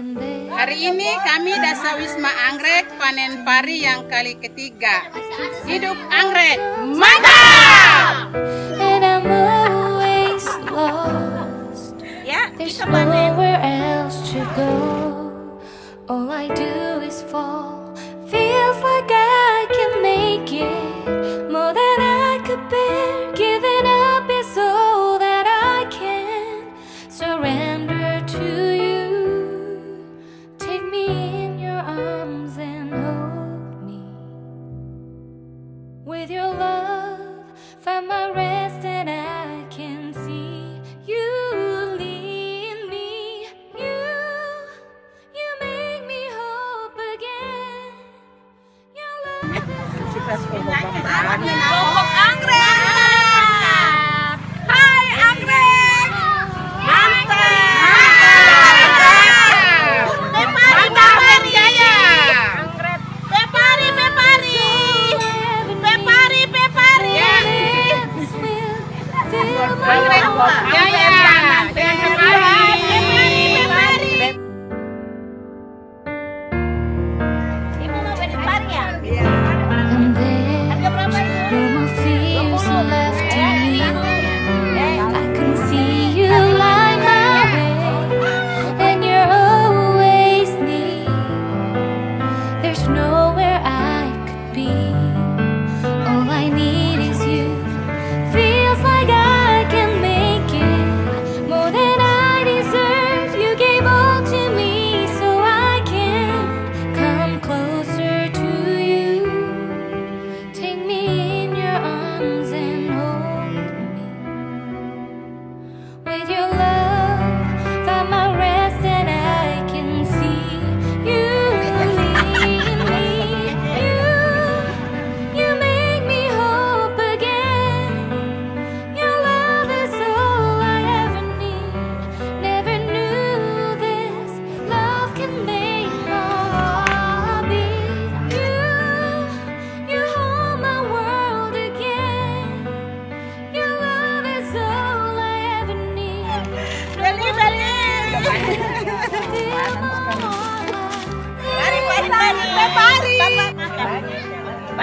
Hari ini kami dasar Wisma Anggrek panen pari yang kali ketiga. Hidup anggrek, mantap! Ya, kita panen. All I do is fall. Feels like I can make it more than I could be. Mas,